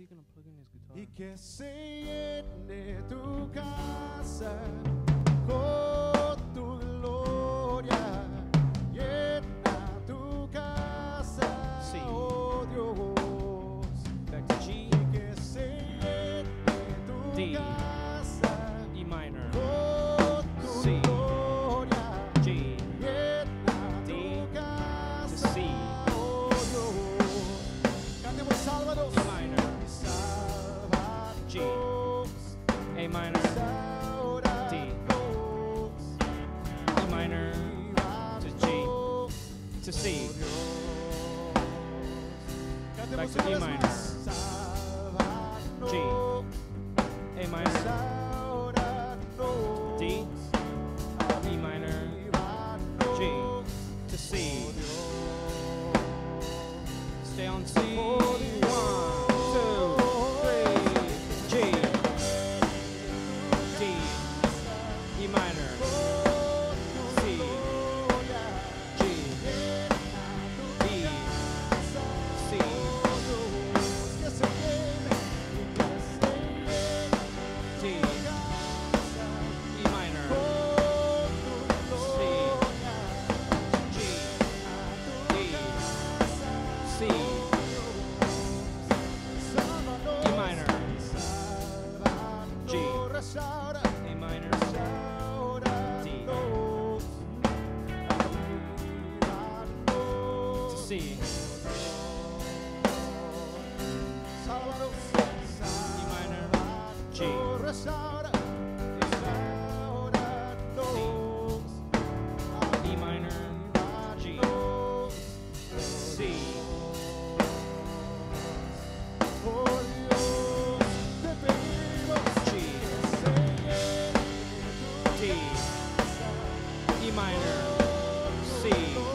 he gonna plug in his guitar? Y que se llene tu casa minor to G to C. Back to D minor. see. E minor, G. E minor, G. C. G. D. E minor, C.